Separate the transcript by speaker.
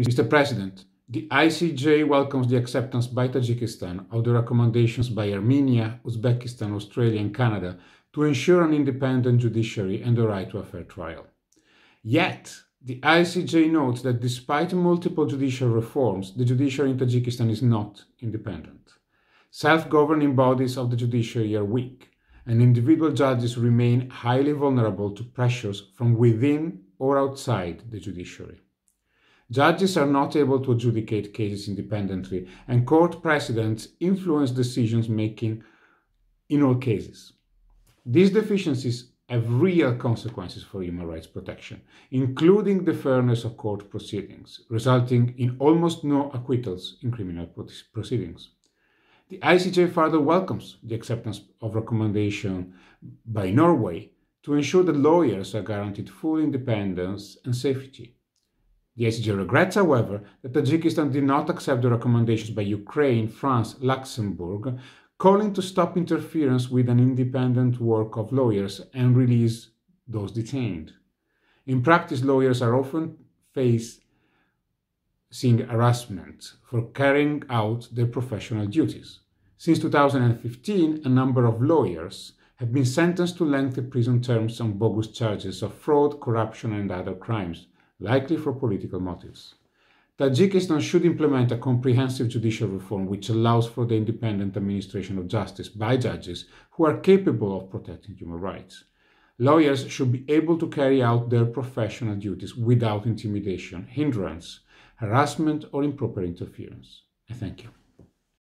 Speaker 1: Mr. President, the ICJ welcomes the acceptance by Tajikistan of the recommendations by Armenia, Uzbekistan, Australia, and Canada to ensure an independent judiciary and the right to a fair trial. Yet, the ICJ notes that despite multiple judicial reforms, the judiciary in Tajikistan is not independent. Self governing bodies of the judiciary are weak, and individual judges remain highly vulnerable to pressures from within or outside the judiciary. Judges are not able to adjudicate cases independently, and court precedents influence decisions making in all cases. These deficiencies have real consequences for human rights protection, including the fairness of court proceedings, resulting in almost no acquittals in criminal proceedings. The ICJ further welcomes the acceptance of recommendation by Norway to ensure that lawyers are guaranteed full independence and safety the ICJ regrets, however, that Tajikistan did not accept the recommendations by Ukraine, France, Luxembourg, calling to stop interference with an independent work of lawyers and release those detained. In practice, lawyers are often facing harassment for carrying out their professional duties. Since 2015, a number of lawyers have been sentenced to lengthy prison terms on bogus charges of fraud, corruption, and other crimes likely for political motives. Tajikistan should implement a comprehensive judicial reform which allows for the independent administration of justice by judges who are capable of protecting human rights. Lawyers should be able to carry out their professional duties without intimidation, hindrance, harassment, or improper interference. I thank you.